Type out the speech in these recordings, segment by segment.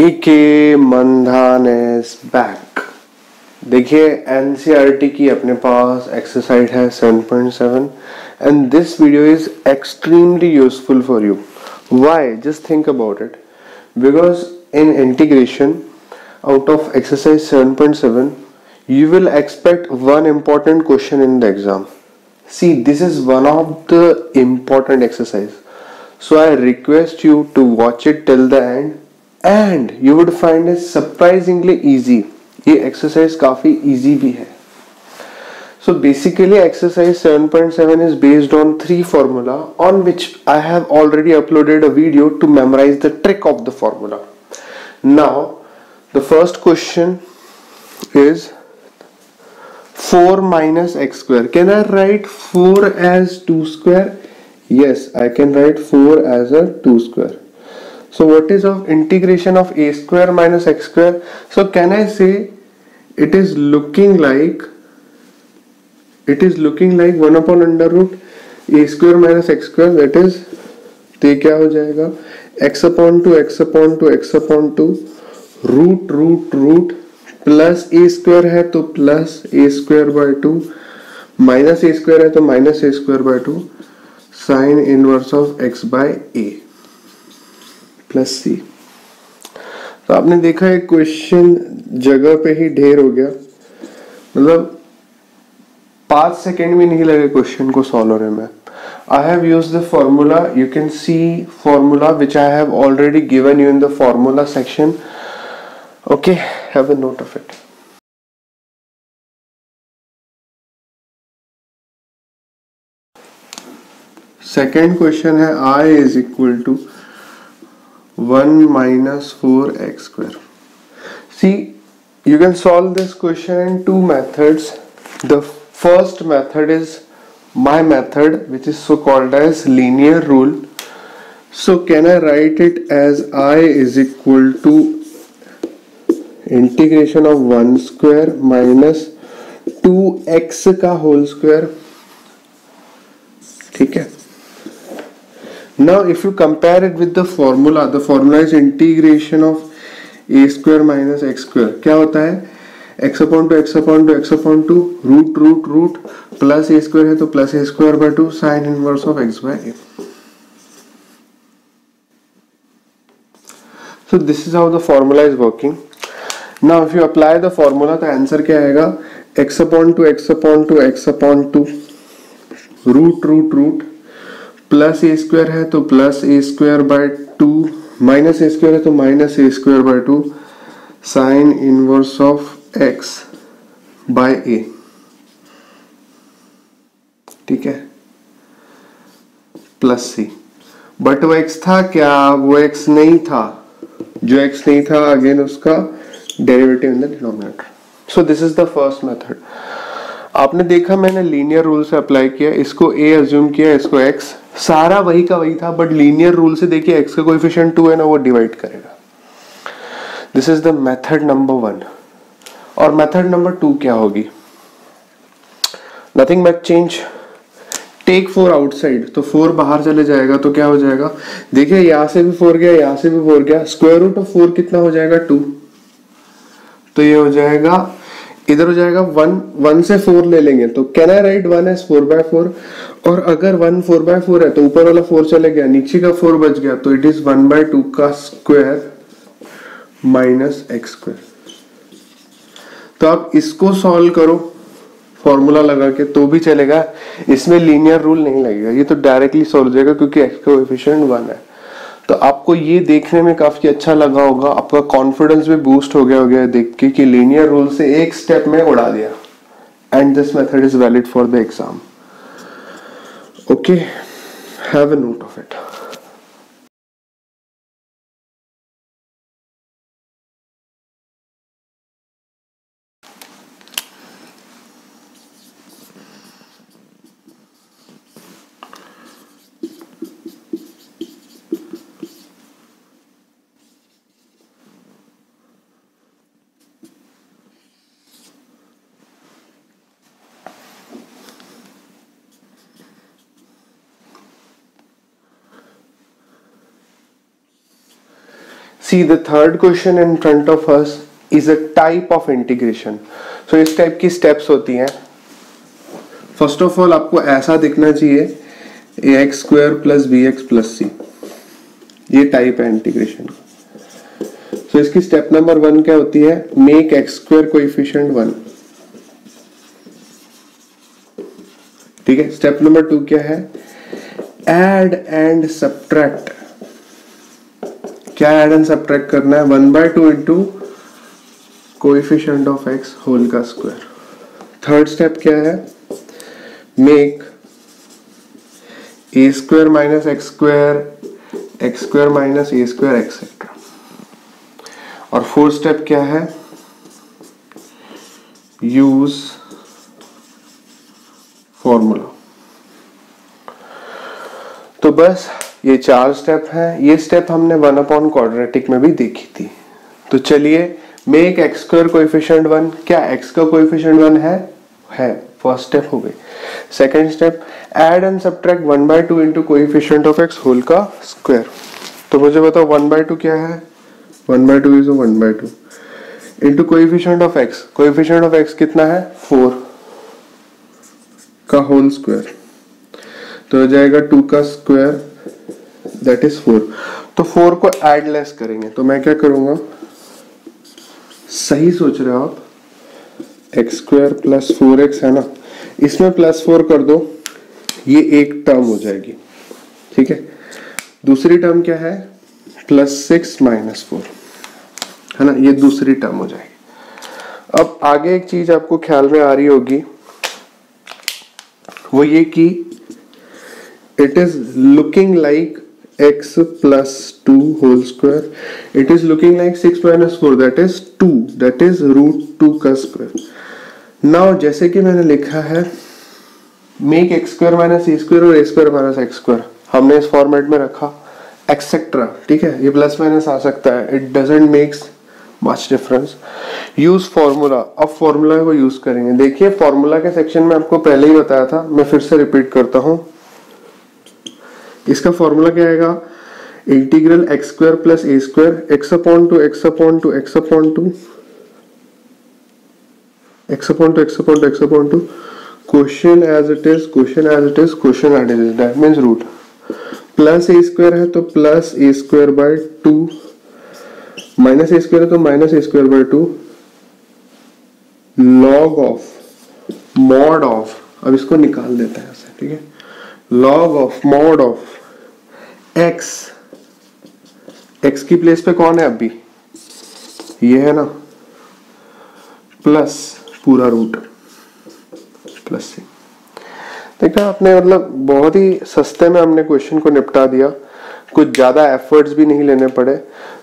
इके मंदानेस बैक देखिए एनसीईआरटी e की अपने पास एक्सरसाइज है 7.7 and this video is extremely useful for you why just think about it because in integration out of exercise 7.7 you will expect one important question in the exam see this is one of the important exercise so I request you to watch it till the end And you would find it surprisingly easy ये exercise काफी easy भी है so basically exercise 7.7 is based on three formula on which I have already uploaded a video to memorize the trick of the formula. Now the first question is 4 minus x square. Can I write 4 as 2 square? Yes, I can write 4 as a 2 square. so what is of integration of a square minus x square so can I say it is looking like it is looking like 1 upon under root a square minus x square that is तो क्या हो जाएगा x upon 2 x upon 2 x upon 2 root root root plus a square है तो plus a square by 2 minus a square है तो minus a square by 2 sine inverse of x by a plus C तो आपने देखा एक question जगह पे ही ढेर हो गया मतलब पांच सेकेंड भी नहीं लगे क्वेश्चन को सॉल्व होने में I have use the formula you can see formula which I have already given you in the formula section okay have a note of it second question है I is equal to 1 minus 4x square. See, you can solve this question in two methods. The first method is my method, which is so called as linear rule. So can I write it as I is equal to integration of 1 square minus 2x ka whole square. ठीक है. Now if you compare it with the formula, the formula is integration of a square minus x square क्या होता है x upon two x upon two x upon two root root root plus a square है तो plus a square by two sine inverse of x by a so this is how the formula is working now if you apply the formula तो answer क्या आएगा x upon two x upon two x upon two root root root plus a square है तो plus a square by two minus a square है तो minus a square by two sine inverse of x by a ठीक है plus C but वो x था क्या वो एक्स नहीं था जो एक्स नहीं था अगेन उसका derivative in the denominator so this is the first method आपने देखा मैंने लीनियर रूल से अप्लाई किया इसको ए अज्यूम किया इसको एक्स सारा वही का वही था बट लीनियर रूल से देखिए एक्स का कोएफिशिएंट टू है ना वो डिवाइड करेगा this is the method number one और मेथड नंबर टू क्या होगी nothing much change take four outside तो फोर बाहर चले जाएगा तो क्या हो जाएगा देखिए यहां से भी फोर गया यहां से भी फोर गया स्क्वायर रूट ऑफ फोर कितना हो जाएगा टू तो ये हो जाएगा इधर हो जाएगा वन वन से फोर ले लेंगे तो can I write one as four by four और अगर वन फोर बाय फोर है तो ऊपर वाला फोर चले गया नीचे का फोर बच गया तो it is one by two का स्क्वायर माइनस एक्स स्क्वायर तो आप इसको सॉल्व करो फॉर्मूला लगा के तो भी चलेगा इसमें लीनियर रूल नहीं लगेगा ये तो डायरेक्टली सॉल्व हो जाएगा क्योंकि एक्स का कोएफिशिएंट वन है तो आपको ये देखने में काफी अच्छा लगा होगा आपका कॉन्फिडेंस भी बूस्ट हो गया हो गया देख के कि लीनियर रूल से एक स्टेप में उड़ा दिया and this method is valid for the exam okay have a note of it see the third question in front of us is a type of integration so इस type की steps होती हैं first of all आपको ऐसा दिखना चाहिए A X square plus B X plus C ये type है इंटीग्रेशन सो सो इसकी स्टेप नंबर वन क्या होती है make x square coefficient one ठीक है स्टेप नंबर टू क्या है एड एंड सब्ट्रैक्ट क्या एड एंड सब्ट्रैक्ट करना है one by two into coefficient of x whole का स्क्वायर थर्ड स्टेप क्या है make a square minus x square x square minus a square etcetera और fourth step क्या है use formula तो बस ये चार स्टेप है ये स्टेप हमने वन अपॉन क्वाड्रेटिक में भी देखी थी तो चलिए make x square coefficient one क्या एक्स का कोफिशियंट वन है है फर्स्ट स्टेप हो गई second step add and subtract one by two into coefficient of x whole का स्क्वायर तो मुझे बताओ वन बाय टू क्या है one by two is one by two into coefficient of x coefficient of x कितना है four का whole square तो हो जाएगा टू का स्क्वायर दैट इज फोर तो फोर को एड लेस करेंगे तो मैं क्या करूंगा सही सोच रहे हो आप x square plus four x है ना इसमें प्लस फोर कर दो ये एक टर्म हो जाएगी ठीक है दूसरी टर्म क्या है प्लस सिक्स माइनस फोर है ना ये दूसरी टर्म हो जाएगी अब आगे एक चीज आपको ख्याल में आ रही होगी वो ये कि it is looking like x plus 2 whole square it is looking like 6 minus 4 that is 2 that is root 2 का स्क्वायर नाउ जैसे कि मैंने लिखा है make x square minus a square और a square minus x square हमने इस format में रखा एक्सेट्रा ठीक है ये प्लस माइनस आ सकता है it doesn't makes much difference use formula अब फार्मूला को यूज करेंगे देखिए फार्मूला के सेक्शन में आपको पहले ही बताया था मैं फिर से रिपीट करता हूँ इसका फॉर्मूला क्या आएगा integral x square plus a square x upon two x upon two x upon two x upon two x upon two x upon two question as it is question as it is question at is that means root plus a square है तो plus a square by two minus a square है तो minus a square by two log of mod of अब इसको निकाल देता है ठीक है log of mod of x x की प्लेस पे कौन है अभी ये है ना प्लस पूरा रूट प्लस सी देखा आपने मतलब बहुत ही सस्ते में हमने क्वेश्चन को निपटा दिया कुछ ज़्यादा एफर्ट्स भी नहीं लेने पड़े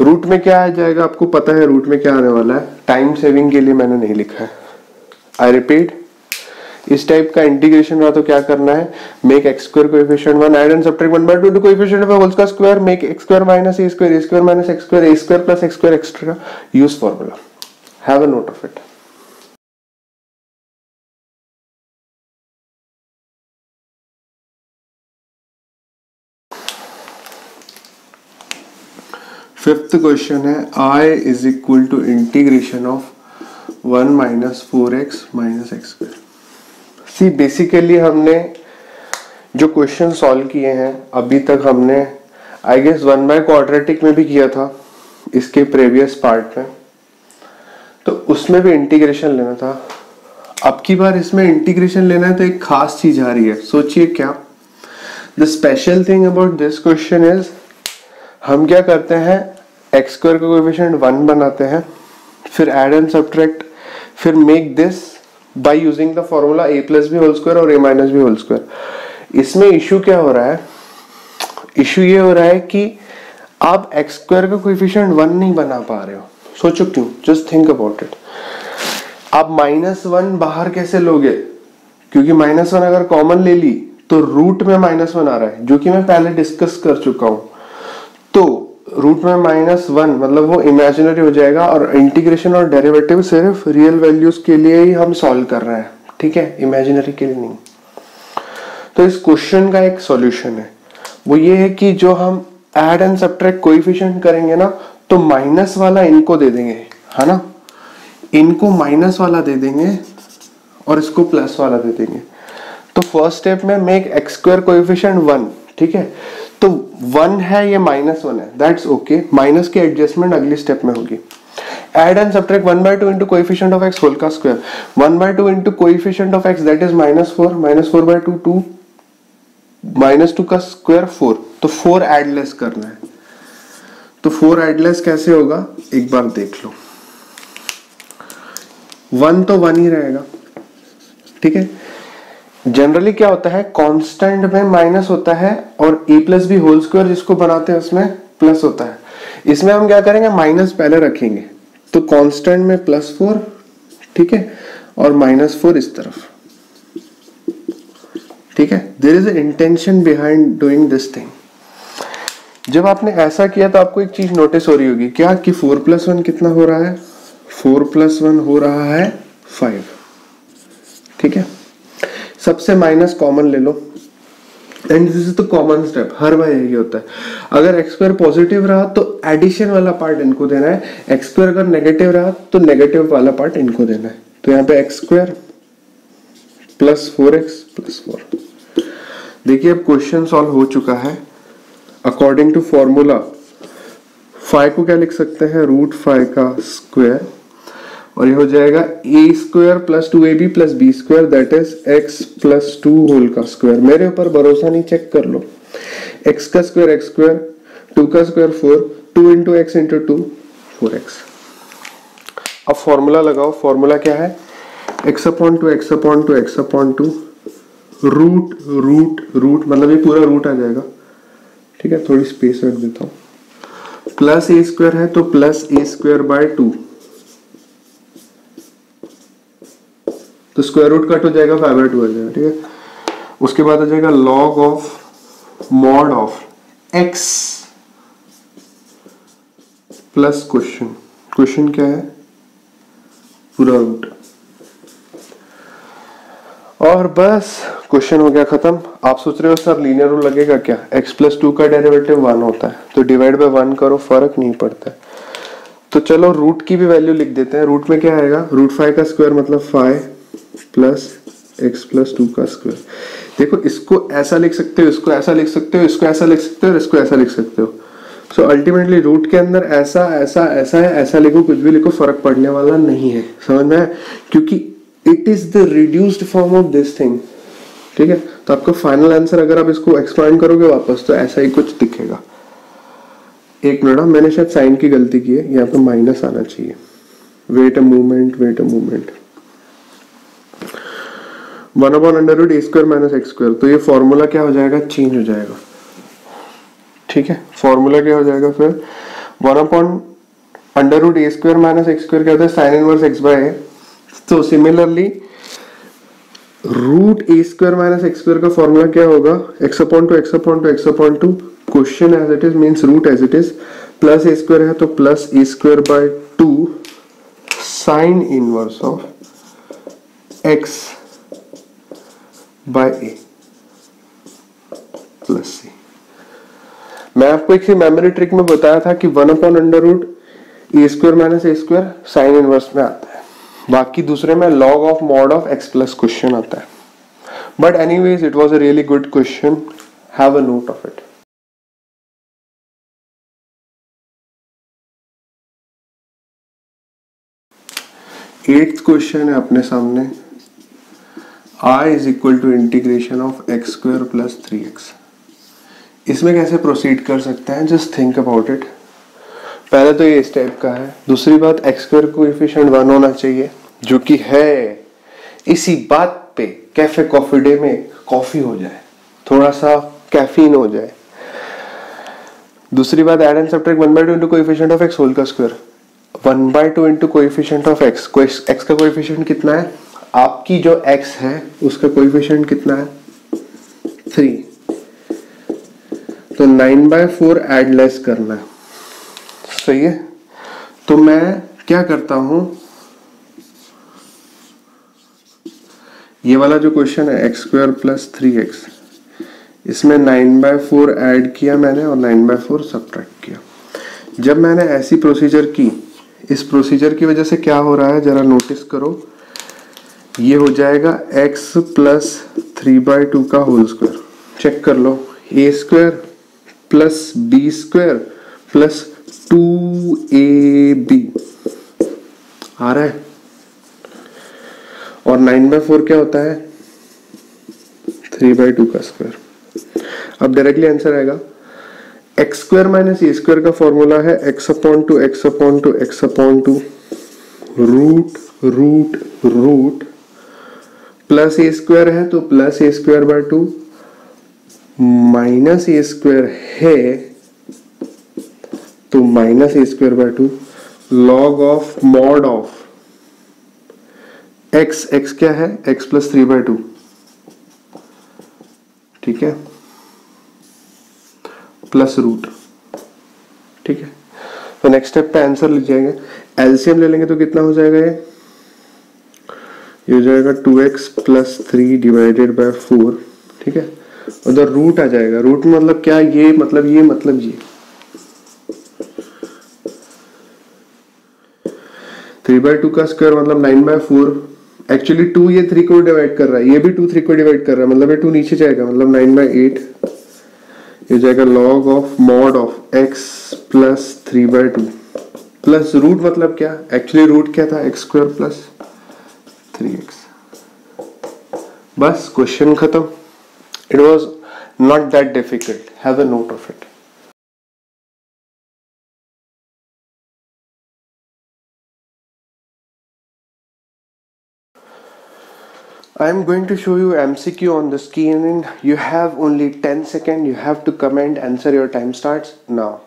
रूट में क्या आ जाएगा आपको पता है रूट में क्या आने वाला है टाइम सेविंग के लिए मैंने नहीं लिखा है आई रिपीट इस टाइप का इंटीग्रेशन रहा तो क्या करना है make x square coefficient one add and subtract one by two two coefficient of whole का square make x square minus a square a square minus x square a square plus x square extra use formula have a note of it fifth question है I is equal to integration of one minus four x minus x square see basically हमने जो question solve किए हैं अभी तक हमने I guess one by quadratic में भी किया था इसके प्रीवियस पार्ट में तो उसमें भी इंटीग्रेशन लेना था अब की बार इसमें इंटीग्रेशन लेना है तो एक खास चीज आ रही है सोचिए क्या the special thing about this question is हम क्या करते हैं एक्सक्वायर का कोफिशिएंट वन बनाते हैं फिर एड एंड सब्ट्रैक्ट फिर make this by using the formula a plus b whole square और a minus b whole square इसमें इश्यू क्या हो रहा है इश्यू ये हो रहा है कि आप एक्स स्क्वायर का कोफिशियंट वन नहीं बना पा रहे हो सोचो क्यों जस्ट थिंक अबाउट इट आप माइनस वन बाहर कैसे लोगे क्योंकि माइनस वन अगर कॉमन ले ली तो रूट में माइनस वन आ रहा है जो कि मैं पहले डिस्कस कर चुका हूं तो रूट में माइनस वन मतलब वो इमेजिनरी हो जाएगा और इंटीग्रेशन और डेरिवेटिव सिर्फ रियल वैल्यूज के लिए ही हम सॉल्व कर रहे हैं ठीक है इमेजिनरी के लिए नहीं तो इस क्वेश्चन का एक सॉल्यूशन है वो ये है कि जो हम एड एंड सब्ट्रैक्ट कोइफिशिएंट करेंगे ना तो माइनस वाला इनको दे देंगे है ना इनको माइनस वाला दे देंगे और इसको प्लस वाला दे देंगे तो फर्स्ट स्टेप में मेक एक्स कोइफिशियंट वन ठीक है तो वन है या माइनस वन है दैट्स ओके माइनस की एडजस्टमेंट अगली स्टेप में होगी add and subtract one by two into coefficient of x whole का square one by two into coefficient of x that is minus four minus four by two two minus two का square four तो four add less करना है तो four एडलेस कैसे होगा एक बार देख लो वन तो वन ही रहेगा ठीक है जनरली क्या होता है कांस्टेंट में माइनस होता है और A plus B whole square जिसको बनाते हैं उसमें प्लस होता है इसमें हम क्या करेंगे माइनस पहले रखेंगे तो कांस्टेंट में प्लस फोर ठीक है और माइनस फोर इस तरफ ठीक है there is intention behind doing this thing जब आपने ऐसा किया तो आपको एक चीज नोटिस हो रही होगी क्या कि फोर प्लस वन कितना हो रहा है फोर प्लस वन हो रहा है फाइव ठीक है सबसे माइनस कॉमन ले लो and this is the common step हर बार यही होता है अगर एक्सक्वायर पॉजिटिव रहा तो एडिशन वाला पार्ट इनको देना है एक्सक्वायर अगर नेगेटिव रहा तो नेगेटिव वाला पार्ट इनको देना है तो यहाँ पे x plus four x plus four देखिए अब क्वेश्चन सॉल्व हो चुका है अकॉर्डिंग टू फॉर्मूला फाइव को क्या लिख सकते हैं रूट फाइव का स्क्वायर और ये हो जाएगा a square plus two a b plus b square that is x plus two whole का स्क्वायर मेरे ऊपर भरोसा नहीं चेक कर लो एक्स का स्क्वायर एक्स स्क्वायर टू का square four two into x into two four x अब फॉर्मूला लगाओ फॉर्मूला क्या है x upon two x upon two x upon two root root root मतलब ये पूरा रूट आ जाएगा ठीक है थोड़ी स्पेस रख देता हूँ प्लस ए स्क्वायर है तो plus A square by two तो स्क्वायर रूट कट हो जाएगा फाइव बाई टू आ जाएगा ठीक है उसके बाद आ जाएगा log of mod of x plus question question क्या है पूरा रूट और बस क्वेश्चन हो गया खत्म आप सोच रहे हो सर लीनियर रूल लगेगा क्या x प्लस टू का डेरिवेटिव वन होता है तो डिवाइड बाय वन करो फर्क नहीं पड़ता है तो चलो रूट की भी वैल्यू लिख देते हैं रूट में क्या आएगा रूट फाइव का स्क्वायर मतलब five plus x plus two का स्क्वायर देखो इसको ऐसा लिख सकते हो इसको ऐसा लिख सकते हो इसको ऐसा लिख सकते हो और इसको ऐसा लिख सकते हो सो अल्टीमेटली रूट के अंदर ऐसा ऐसा ऐसा है ऐसा लिखो कुछ भी लिखो फर्क पड़ने वाला नहीं है समझ में क्योंकि it is the reduced form of this thing ठीक है तो आपका फाइनल आंसर अगर आप इसको एक्सपांड करोगे वापस तो ऐसा ही कुछ दिखेगा एक मिनट हाँ, मैंने शायद साइन की गलती की है यहाँ पे माइनस आना चाहिए wait a moment wait a moment one upon under root a square minus x square तो ये फॉर्मूला क्या हो जाएगा चेंज हो जाएगा ठीक है फॉर्मूला क्या हो जाएगा फिर one upon under root a square minus x square क्या होता है साइन इनवर्स एक्स बाय तो similarly root a square minus x square का फॉर्मूला क्या होगा x upon two x upon two x upon two question as it is means root as it is plus a square है तो plus a square by two sine inverse of x by a plus c मैं आपको एक memory trick में बताया था कि one upon under root a square minus a square sine inverse में आता है बाकी दूसरे में log of mod of x plus question आता है but anyways it was a really good question have a note of it eighth question है अपने सामने I is equal to integration of x square plus three x इसमें कैसे proceed कर सकते हैं जस्ट थिंक अबाउट इट पहले तो ये इस टाइप का है दूसरी बात एक्स स्क्वायर को इफिशियंट वन होना चाहिए जो कि है इसी बात पे कैफे कॉफी डे में कॉफी हो जाए थोड़ा सा कैफीन हो जाए दूसरी बात add and subtract one by two into coefficient of x whole का square one by two into coefficient of x x का कोएफिशिएंट कितना है आपकी जो एक्स है उसका कोएफिशिएंट कितना है थ्री तो nine by four add less करना है सही है तो मैं क्या करता हूं ये वाला जो क्वेश्चन है x square plus three x इसमें नाइन बाय फोर एड किया मैंने और नाइन बाय फोर सब्ट्रैक्ट किया जब मैंने ऐसी प्रोसीजर की इस प्रोसीजर की वजह से क्या हो रहा है ज़रा नोटिस करो ये हो जाएगा x plus three by two का होल स्क्वायर चेक कर लो a square plus b square plus two a b आ रहा है और नाइन बाय फोर क्या होता है थ्री बाय टू का स्क्वायर अब डायरेक्टली आंसर आएगा x square minus a square का फॉर्मूला है x upon two x upon two x upon two root root root plus a square है तो plus a square by two minus a square है तो minus a square by two log of mod of x x क्या है x plus three by two ठीक है plus root ठीक है तो नेक्स्ट स्टेप पे आंसर लिख जाएंगे एलसीएम ले लेंगे तो कितना हो जाएगा ये ये हो जाएगा two x plus three divided by four ठीक है उधर रूट आ जाएगा रूट मतलब क्या ये मतलब ये मतलब ये थ्री बाय टू का स्क्वायर मतलब nine by four actually two ये थ्री को डिवाइड कर रहा है ये भी टू थ्री को डिवाइड कर रहा है मतलब ये टू नीचे जाएगा मतलब नाइन बाय एट ये जाएगा log of mod of x plus three by two plus root मतलब क्या एक्चुअली रूट क्या था x square plus three x बस क्वेश्चन खत्म it was not that difficult have a note of it I am going to show you MCQ on the screen. You have only 10 seconds. You have to comment, answer your time starts now.